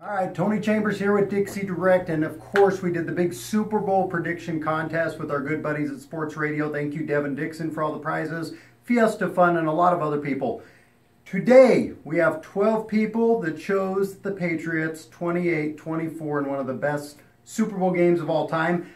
All right, Tony Chambers here with Dixie Direct, and of course we did the big Super Bowl prediction contest with our good buddies at Sports Radio. Thank you, Devin Dixon, for all the prizes, Fiesta Fun, and a lot of other people. Today, we have 12 people that chose the Patriots 28-24 in one of the best Super Bowl games of all time.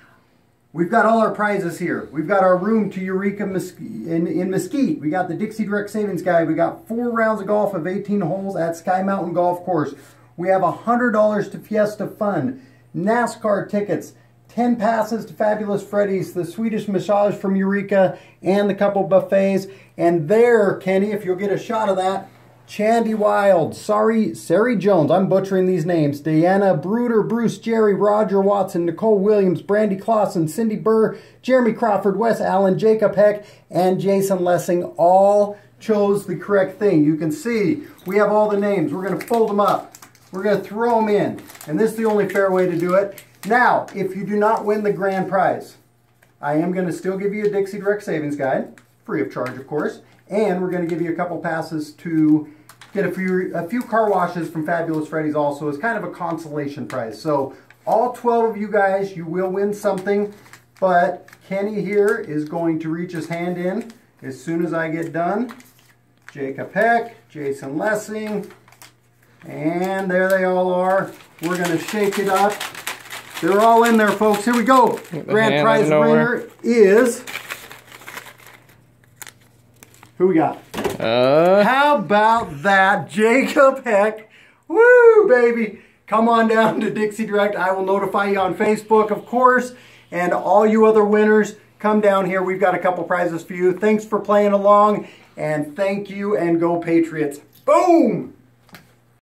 We've got all our prizes here. We've got our room to Eureka in, in Mesquite. We got the Dixie Direct Savings Guide. We got four rounds of golf of 18 holes at Sky Mountain Golf Course. We have $100 to Fiesta Fun, NASCAR tickets, 10 passes to Fabulous Freddy's, the Swedish massage from Eureka, and the couple buffets. And there, Kenny, if you'll get a shot of that, Chandy Wild, sorry, Sari Jones, I'm butchering these names, Diana Bruder, Bruce Jerry, Roger Watson, Nicole Williams, Brandy Clausen, Cindy Burr, Jeremy Crawford, Wes Allen, Jacob Heck, and Jason Lessing all chose the correct thing. You can see we have all the names. We're going to fold them up. We're going to throw them in. And this is the only fair way to do it. Now, if you do not win the grand prize, I am going to still give you a Dixie Direct Savings Guide, free of charge, of course. And we're going to give you a couple passes to get a few, a few car washes from Fabulous Freddy's also as kind of a consolation prize. So all 12 of you guys, you will win something. But Kenny here is going to reach his hand in as soon as I get done. Jacob Heck, Jason Lessing, and there they all are. We're going to shake it up. They're all in there, folks. Here we go. Grand prize winner is... Who we got? Uh, How about that? Jacob Heck. Woo, baby. Come on down to Dixie Direct. I will notify you on Facebook, of course. And all you other winners, come down here. We've got a couple prizes for you. Thanks for playing along. And thank you, and go Patriots. Boom!